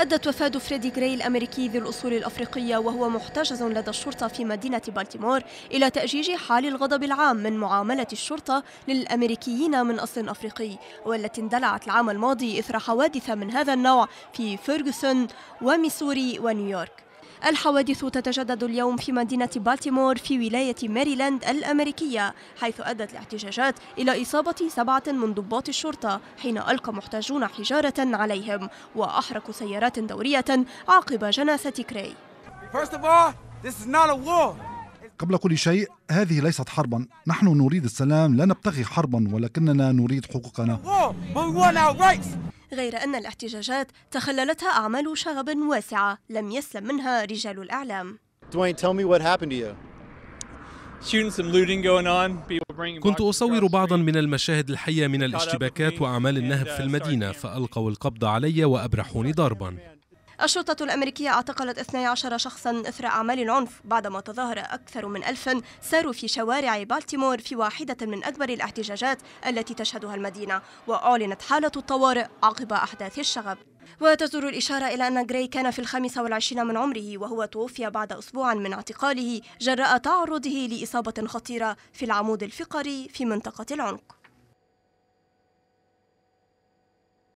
أدت وفاة فريدي غراي الأمريكي ذي الأصول الأفريقية وهو محتجز لدى الشرطة في مدينة بالتيمور إلى تأجيج حال الغضب العام من معاملة الشرطة للأمريكيين من أصل أفريقي والتي اندلعت العام الماضي إثر حوادث من هذا النوع في فيرغسون وميسوري ونيويورك. الحوادث تتجدد اليوم في مدينة بالتيمور في ولاية ماريلاند الأمريكية حيث أدت الاحتجاجات إلى إصابة سبعة من ضباط الشرطة حين ألقى محتجون حجارة عليهم وأحرقوا سيارات دورية عقب جنازة كري قبل كل شيء هذه ليست حربا. نحن نريد السلام لا نبتغي حربا ولكننا نريد حقوقنا. غير أن الاحتجاجات تخللتها أعمال شغب واسعة. لم يسلم منها رجال الإعلام. كنت أصور بعضا من المشاهد الحية من الاشتباكات وأعمال النهب في المدينة فألقوا القبض علي وأبرحوني ضربا. الشرطة الأمريكية اعتقلت 12 شخصا إثر أعمال العنف بعدما تظاهر أكثر من ألف ساروا في شوارع بالتيمور في واحدة من أكبر الاحتجاجات التي تشهدها المدينة وأعلنت حالة الطوارئ عقب أحداث الشغب. وتدور الإشارة إلى أن جراي كان في الخامسة والعشرين من عمره وهو توفي بعد أسبوع من اعتقاله جراء تعرضه لإصابة خطيرة في العمود الفقري في منطقة العنق.